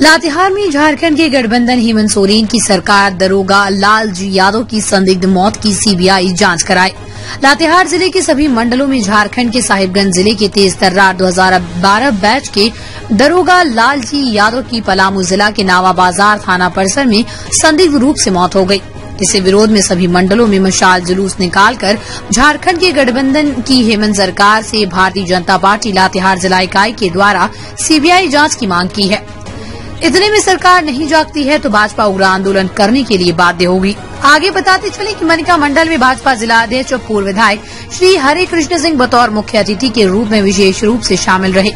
लातेहार में झारखंड के गठबंधन हेमंत सोरेन की सरकार दरोगा लालजी यादव की संदिग्ध मौत की सीबीआई जाँच कराए लातेहार ज़िले के सभी मंडलों में झारखंड के साहिबगंज ज़िले के तेज तर्रार 2012 बैच के दरोगा लालजी यादव की पलामू जिला के नावा बाज़ार थाना परिसर में संदिग्ध रूप से मौत हो गई। इसी विरोध में सभी मंडलों में मशाल जुलूस निकालकर झारखंड के गठबंधन की हेमंत सरकार से भारतीय जनता पार्टी लातेहार जिला इकाई के द्वारा सीबीआई जाँच की मांग की है। इतने में सरकार नहीं जागती है तो भाजपा उग्र आंदोलन करने के लिए बाध्य होगी। आगे बताते चले कि मनिका मंडल में भाजपा जिला अध्यक्ष और पूर्व विधायक श्री हरे कृष्ण सिंह बतौर मुख्य अतिथि के रूप में विशेष रूप से शामिल रहे।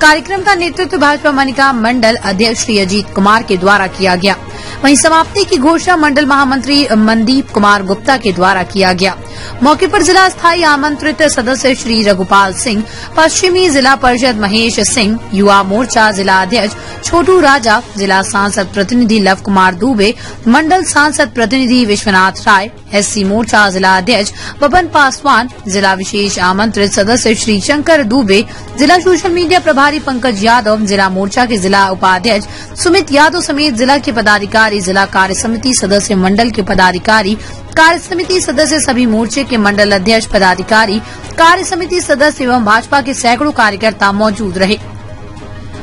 कार्यक्रम का नेतृत्व भाजपा मनिका मंडल अध्यक्ष श्री अजीत कुमार के द्वारा किया गया। वहीं समाप्ति की घोषणा मंडल महामंत्री मनदीप कुमार गुप्ता के द्वारा किया गया। मौके पर जिला स्थायी आमंत्रित सदस्य श्री रघुपाल सिंह, पश्चिमी जिला परिषद महेश सिंह, युवा मोर्चा जिला अध्यक्ष छोटू राजा, जिला सांसद प्रतिनिधि लव कुमार दुबे, मंडल सांसद प्रतिनिधि विश्वनाथ राय, एससी मोर्चा जिला अध्यक्ष बबन पासवान, जिला विशेष आमंत्रित सदस्य श्री शंकर दुबे, जिला सोशल मीडिया प्रभारी पंकज यादव, जिला मोर्चा के जिला उपाध्यक्ष सुमित यादव समेत जिला के पदाधिकारी जिला कार्य समिति सदस्य मंडल के पदाधिकारी, कार्य समिति सदस्य सभी मोर्चे के मंडल अध्यक्ष, पदाधिकारी, कार्य समिति सदस्य एवं भाजपा के सैकड़ों कार्यकर्ता मौजूद रहे।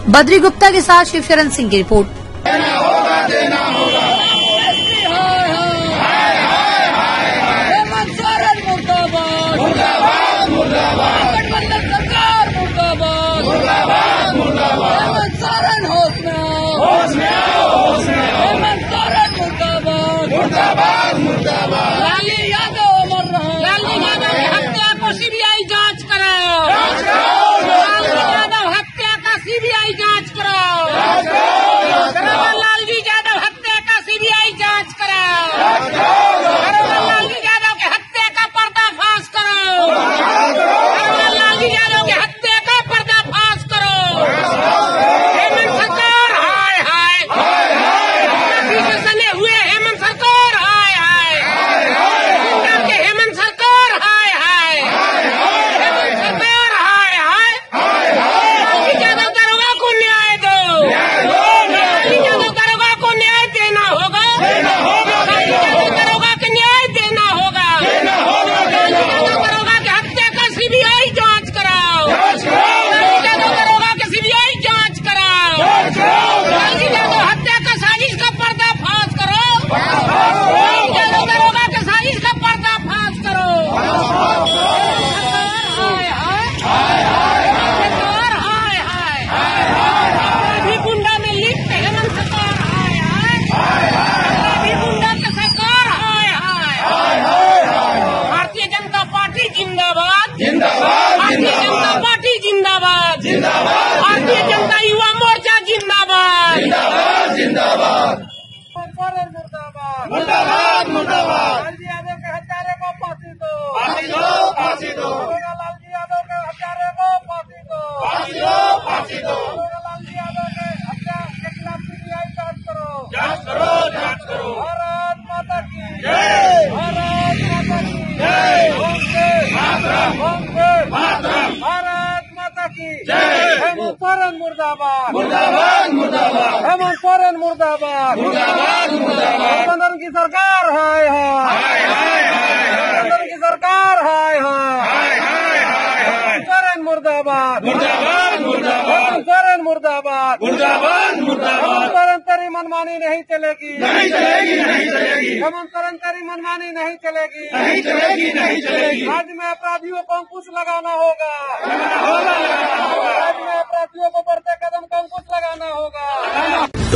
बद्री गुप्ता के साथ शिवशरण सिंह की रिपोर्ट। मुर्दाबाद मुर्दाबाद। लालजी यादव के हत्यारे को फांसी दो। फांसी दो फांसी दो। लालजी यादव के हत्यारे को फांसी दो। फांसी दो फांसी दो। लालजी यादव के हत्या के खिलाफ सीबीआई जाँच करो। जाँच करो जाँच करो। भारत माता की। जय। भारत माता की। जय। वंदे मातरम। वंदे मातरम। भारत माता की। जय। हेमंत मुर्दाबाद। मुर्दाबाद मुर्दाबाद। हेमंत सोरेन मुर्दाबाद। मुर्दाबाद मुर्दाबाद। गठबंधन की सरकार हाय हाय। गठबंधन की सरकार हाय हाय। सोरेन मुर्दाबाद। मुर्दाबाद मुर्दाबाद। सोरेन मुर्दाबाद। मुर्दाबाद मुर्दाबाद। हेमंत सोरेन तेरी मनमानी नहीं चलेगी। नहीं चलेगी नहीं चलेगी। हेमंत सोरेन तेरी मनमानी नहीं चलेगी। नहीं चलेगी नहीं चलेगी। राज्य में अपराधियों को अंकुश लगाना होगा। राज्य में अपराधियों को बढ़ते कदम को अंकुश लगाना होगा।